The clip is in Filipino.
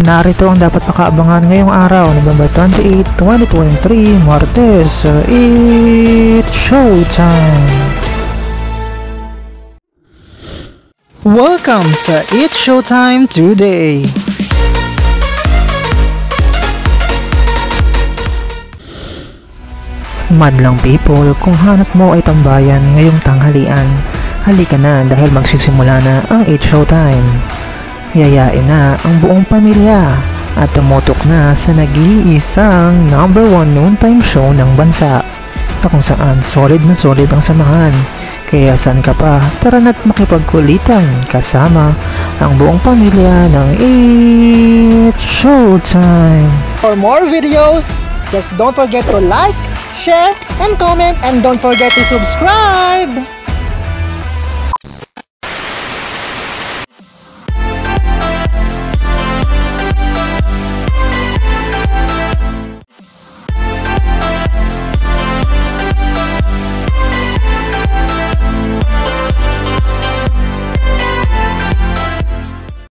Narito ang dapat makaabangan ngayong araw, November 28, 2023, Martes. It's showtime! Welcome sa It's Showtime Today! Madlang people, kung hanap mo ay tambayan ngayong tanghalian, halika na dahil magsisimula na ang It's Showtime. Yayain na ang buong pamilya at tumutok na sa nag-iisang number one noontime show ng bansa na kung saan solid na solid ang samahan. Kaya saan ka pa, tara na't makipagkulitan kasama ang buong pamilya ng It's Showtime. For more videos, just don't forget to like, share, and comment, and don't forget to subscribe!